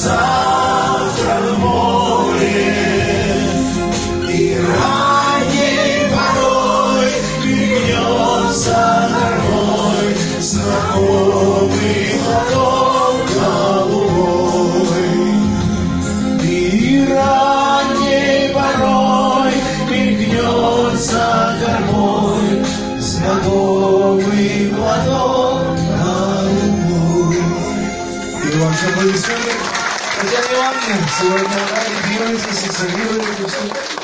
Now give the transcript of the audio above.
завтра в море. И ранней порой мигнется горой знакомый платок голубой. И ранней порой мигнется горой знакомый платок голубой. Hocam devam edin. Sıvırmalar gidiyoruz. Sıvırmalar gidiyoruz.